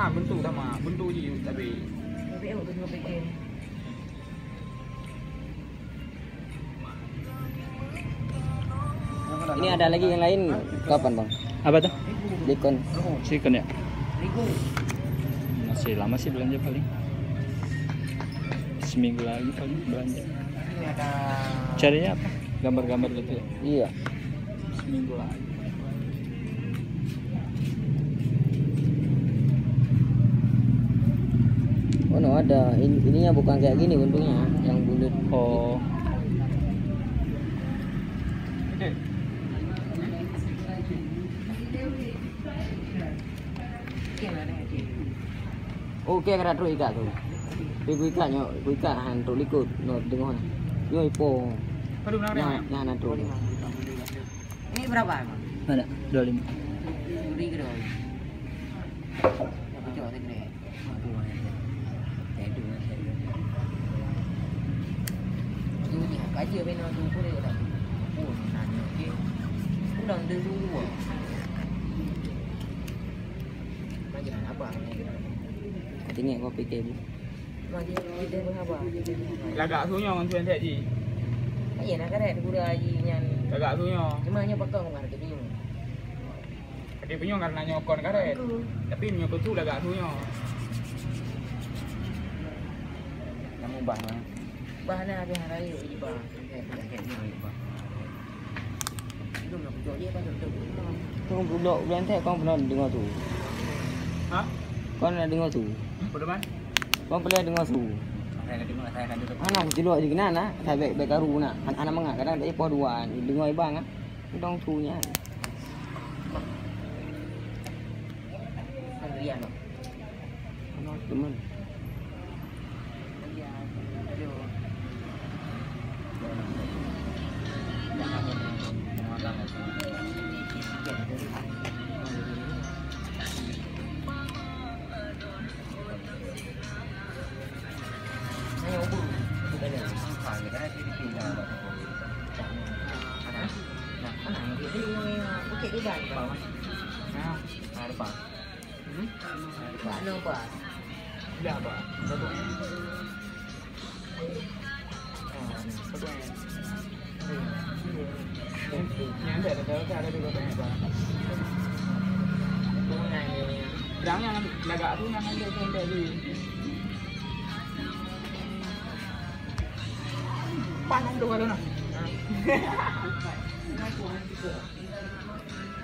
ha ini ada lagi yang lain kapan bang apa tuh Likon. Likon ya masih lama sih belanja paling seminggu lagi paling belanja carinya apa gambar-gambar gitu ya iya seminggu lagi Oh, no ada In, ininya bukan kayak gini untungnya yang bulat oh Oke Oke, kira tuh ikat tuh. Iku ika nyo, iku ika hantu likut no dengon. Yo ipo. Nah, nah nantu. Ini berapa? Ada 25. Beri kira. Tapi coba saya Shadow Shadow Dulu ni nak kaja Benar tu pun dia tak Apa oh, eh, nak nak okay. Aku dah under dulu lah Bagi lah nak apa Tengok kau pergi kem Bagi kita pun apa Lagak sunyong Tuan Tuan Tuan Tuan Ayah nak karet Kura lagi Yang Lagak sunyong Cuma hanya pakar Kau kata bingung Kata bingung Karena nyokon karet Tapi nyokon tu Lagak sunyong bahan bahannya ada hari ini bah bà không đụng độ lên thế con lần đừng ngồi thủ. Hả? Con là đừng ngồi thủ. Con play đừng ngồi thủ. Anak kecil lu juga nana, tapi baik karu na. Anak mengah kadang dia pun dua, dengar ibang ah, dong tunya. Kalian, teman. kan bawah. Nah, ada apa? Hmm? Ada apa? Ada apa? Ada ഞാൻ തിരക്കൊക്കെ അവിടെ Jangan lagak tu jangan dia pendek je. Panas tu kalau nak.